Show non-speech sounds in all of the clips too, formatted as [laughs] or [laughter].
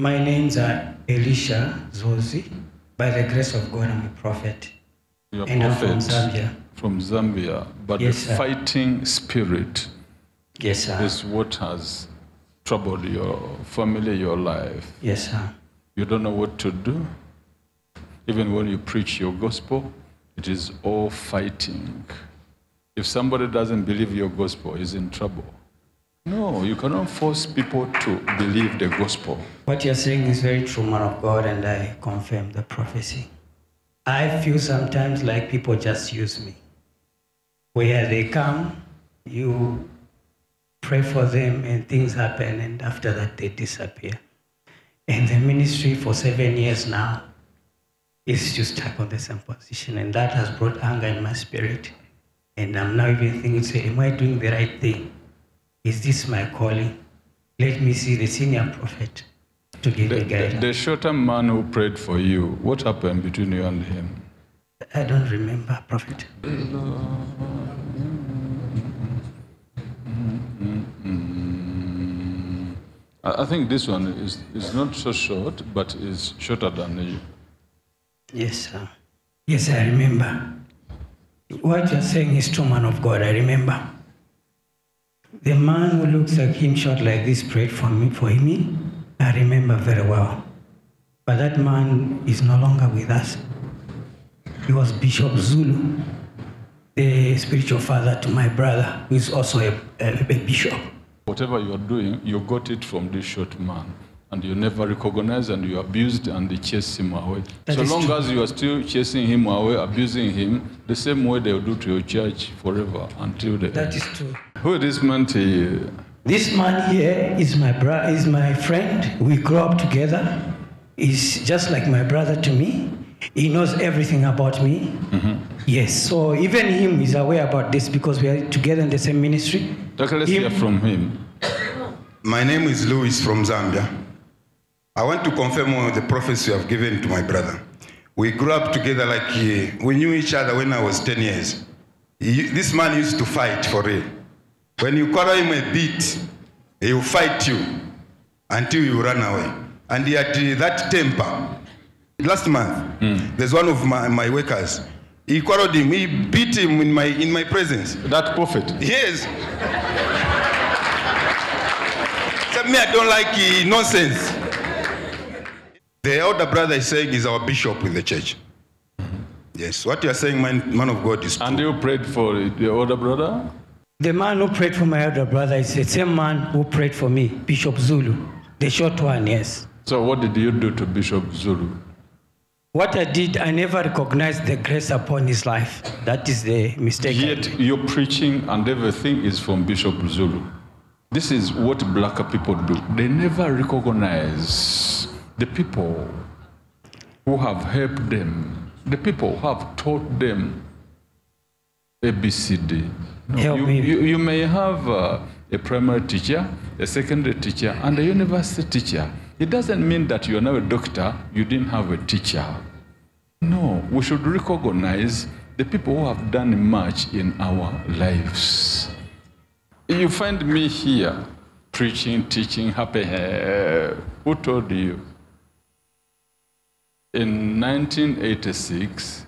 My name's are Elisha Zosi. By the grace of God, I'm a prophet. You're a And I'm from Zambia. from Zambia, but Yes, the sir. fighting spirit Yes, sir. is what has troubled your family, your life. Yes, sir. You don't know what to do. Even when you preach your gospel, it is all fighting. If somebody doesn't believe your gospel, is in trouble. No, you cannot force people to believe the gospel. What you're saying is very true, man of God, and I confirm the prophecy. I feel sometimes like people just use me. Where they come, you pray for them, and things happen, and after that, they disappear. And the ministry for seven years now is just stuck on the same position, and that has brought anger in my spirit. And I'm now even thinking, say, am I doing the right thing? Is this my calling? Let me see the senior prophet to give The, me guidance. the shorter man who prayed for you, what happened between you and him? I don't remember, prophet. I I think this one is, is not so short, but is shorter than you. Yes, sir. Yes, I remember. What you're saying is true, man of God. I remember. The man who looks at him, short like this, prayed for me. For me, I remember very well. But that man is no longer with us. He was Bishop Zulu, the spiritual father to my brother, who is also a, a, a bishop. Whatever you are doing, you got it from this short man. And you never recognize and you abused and they chased him away. That so long true. as you are still chasing him away, abusing him, the same way they will do to your church forever until the That end. is true. Who is this man to you? This man here is my bro- is my friend. We grew up together. He's just like my brother to me. He knows everything about me. Mm-hmm. Yes. So even him is aware about this because we are together in the same ministry. Okay, let's Him- hear from him. My name is Louis from Zambia. I want to confirm one of the prophecy you have given to my brother. We grew up together like uh, we knew each other when I was 10 years. He, this man used to fight for real. When you quarrel him a bit, he will fight you until you run away. And he had uh, that temper. Last month, there's one of my, my workers. He quarreled him. He beat him in my, in my presence. That prophet. Yes. Said me, I don't like uh, nonsense. The elder brother is saying is our bishop in the church. Yes, what you are saying, man, man of God, is true. And you prayed for the older brother? The man who prayed for my elder brother is the same man who prayed for me, Bishop Zulu, the short one. Yes. So what did you do to Bishop Zulu? What I did, I never recognized the grace upon his life. That is the mistake. I Yet your preaching and everything is from Bishop Zulu. This is what black people do. They never recognize the people who have helped them, the people who have taught them ABCD. Help you, me. You, you may have uh, a primary teacher, a secondary teacher, and a university teacher. It doesn't mean that you're now a doctor, you didn't have a teacher. No, we should recognize the people who have done much in our lives. You find me here preaching, teaching, happy. Who told you? In 1986,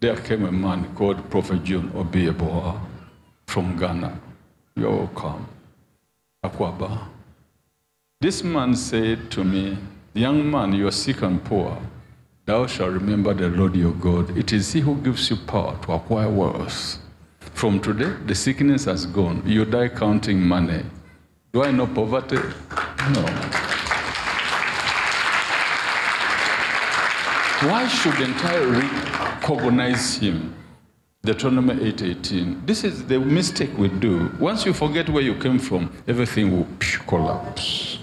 there came a man called Prophet John Obieboa from Ghana. You're welcome. Akwaba. This man said to me, Young man, you are sick and poor. Thou shalt remember the Lord your God. It is He who gives you power to acquire wealth. From today, the sickness has gone. You die counting money. Do I know poverty? No. Why shouldn't I recognize him? Deuteronomy 8:18. This is the mistake we do. Once you forget where you came from, everything will collapse.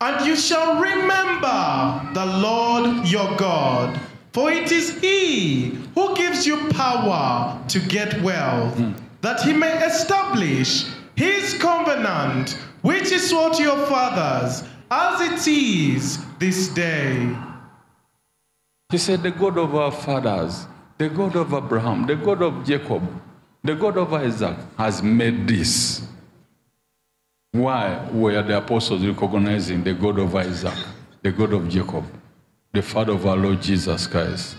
And you shall remember the Lord your God, for it is He who gives you power to get wealth, hmm. that He may establish His covenant, which is to your fathers, as it is this day. He said, The God of our fathers, the God of Abraham, the God of Jacob, the God of Isaac has made this. Why were the apostles recognizing the God of Isaac, the God of Jacob, the Father of our Lord Jesus Christ.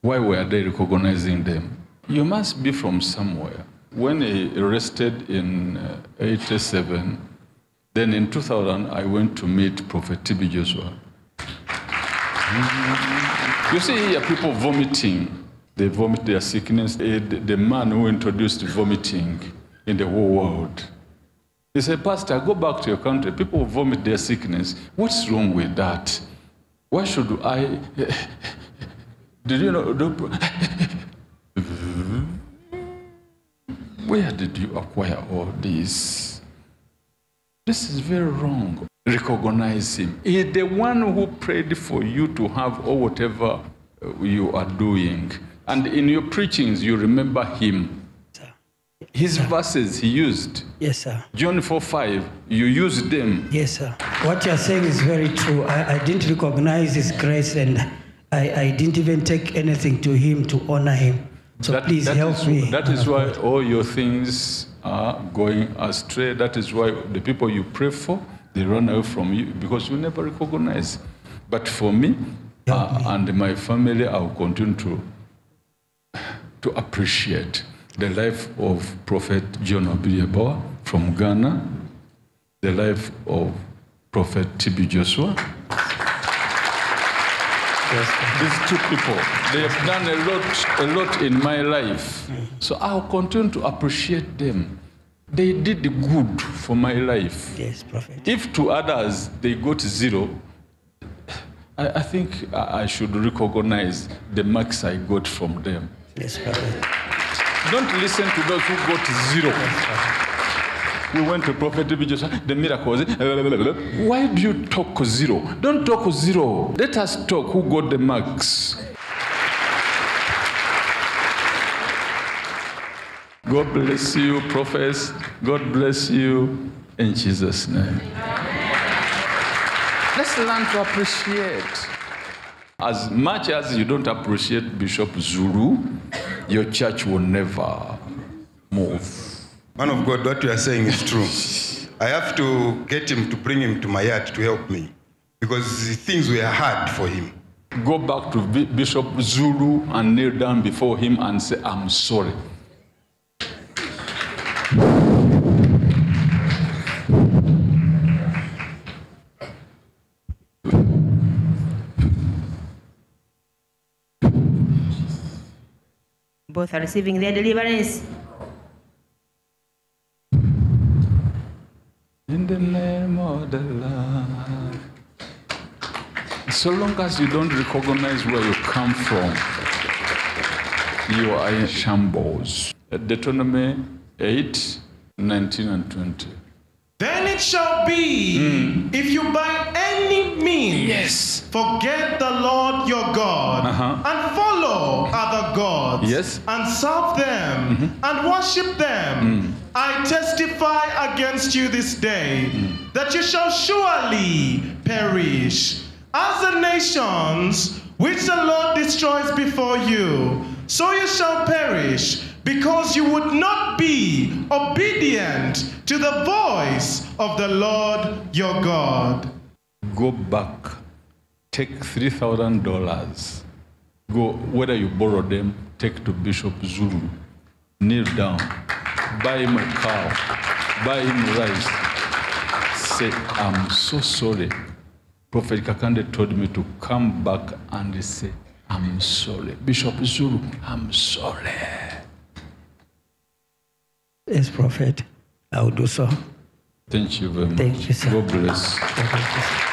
Why were they recognizing them? You must be from somewhere. When he arrested in uh, 87, then in 2000, I went to meet Prophet TB Joshua. You see here people vomiting. They vomit their sickness. Eh, The man who introduced vomiting in the whole world. He said, Pastor, go back to your country. People vomit their sickness. What's wrong with that? Why should I? [laughs] Did you know? the- [laughs] Where did you acquire all this? This is very wrong. Recognize him. He is the one who prayed for you to have or whatever uh, you are doing. And in your preachings, you remember him. Sir. His verses he used. Yes, sir. John 4 5, you used them. Yes, sir. What you're saying is very true. I, I didn't recognize His grace and I, I didn't even take anything to Him to honor Him. So That- please that help is- me. That is why all your things are going astray. That is why the people you pray for, they run away from you because you never recognize. But for me, uh, and my family, I will continue to, to appreciate the life of Prophet John Obieboa from Ghana, the life of Prophet T.B. Joshua, Yes, these two people, they have done a lot, a lot in my life. So I'll continue to appreciate them. They did the good for my life. Yes, Prophet. If to others they got zero, I, I think I should recognize the marks I got from them. Yes, Prophet. Don't listen to those who got zero. We went to Prophet TB Joshua, the miracles. Why do you talk zero? Don't talk zero. Let us talk who got the marks. God bless you, prophets. God bless you in Jesus' name. Let's learn to appreciate. As much as you don't appreciate Bishop Zulu, your church will never move. Man of God, what you are saying is true. I have to get him to bring him to my yard to help me because things were hard for him. Go back to Bishop Zulu and kneel down before him and say, I'm sorry. Both are receiving their deliverance. In the name of the Lord. So long as you don't recognize where you come from, you are in shambles. Deuteronomy 8, 19 and 20. Then it shall be, mm. if you by any means Yes. forget the Lord your God Uh-huh. and follow other gods Yes. and serve them mm-hmm. and worship them, mm. I testify against you this day mm. that you shall surely perish. As the nations which the Lord destroys before you, so you shall perish, because you would not be obedient to the voice of the Lord your God. Go back, take $3,000. Go, whether you borrow them, take to Bishop Zulu. Kneel down, buy him a cow, buy him rice. Say, I'm so sorry. Prophet Kakande told me to come back and say, I'm sorry. Bishop Zulu, I'm sorry. Yes, prophet, I will do so. Thank you very much. Thank you, sir. God bless. God bless